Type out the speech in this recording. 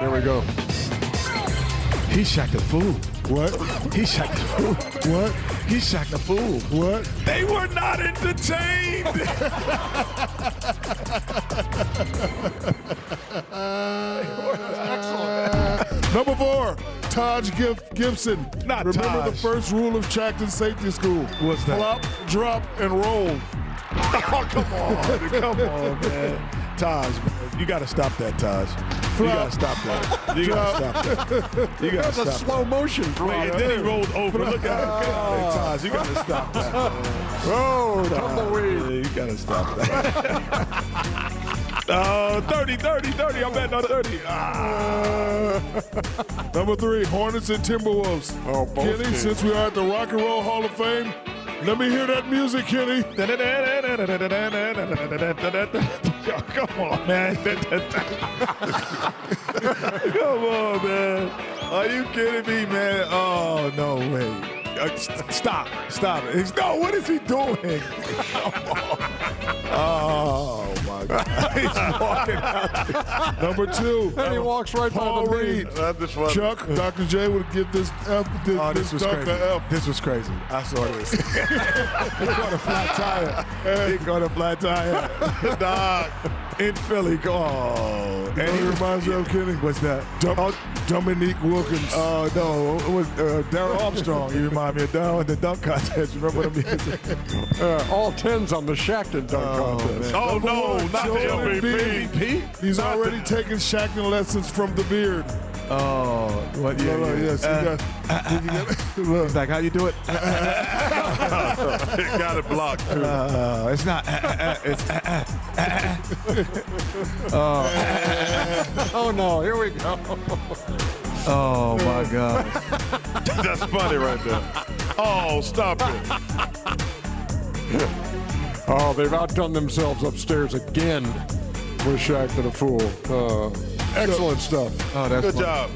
There we go. He Shaq the fool. What? He Shaq the fool. What? He Shaq the fool. What? They were not entertained. Number four, Taj Gif- Gibson. Not Remember the first rule of Shaqtin' Safety School? What's that? Flop, drop, and roll. oh, come on. Come on, man. Taj, man. You got to stop that, Taj. You got to stop that. You got to stop that. You got to That's a stop slow motion. that. Wait, and then he rolled over. Look at him. Hey, Taj, you got to stop that. man. Oh, Yeah, tumbleweed. you got to stop that. Oh, 30, 30, 30. I'm betting on 30. Ah. Number three, Hornets and Timberwolves. Oh, both Kenny, teams. since we are at the Rock and Roll Hall of Fame, let me hear that music, Kenny. Come on, man. come on, man. Are you kidding me, man? Oh, no way. Uh, st- stop. Stop it. No, what is he doing? oh, my God. He's walking out. Number two, And he walks right Paul by the bean. Reed. That just Chuck, Dr. J would give this F, this, Oh, this was dunk crazy. a F. This was crazy. I saw this. he caught a flat tire. He caught a flat tire. Dog. In Philly. Oh. You know what it reminds me of, Kenny? What's that? Dom- Dominique Wilkins. Oh no, it was uh, Darryl Armstrong. You remind me of Darryl in the dunk contest. Remember them? Uh, all tens on the Shaqtin' dunk Oh, contest. man. Oh Number no, one, not the MVP. Embiid. He's already taken Shaqtin' lessons from the beard. oh, what? Yeah, No, no, yeah. yes, Uh, got- got- look. He's like, how you do it? it Got it blocked too. Uh, it's not. Uh, uh, uh, it's. Uh, uh, uh. Oh no, here we go. Oh my God. That's funny right there. Oh, stop it. Oh, they've outdone themselves upstairs again with Shaqtin' a fool. Uh, excellent stuff. Oh, that's Good funny. job.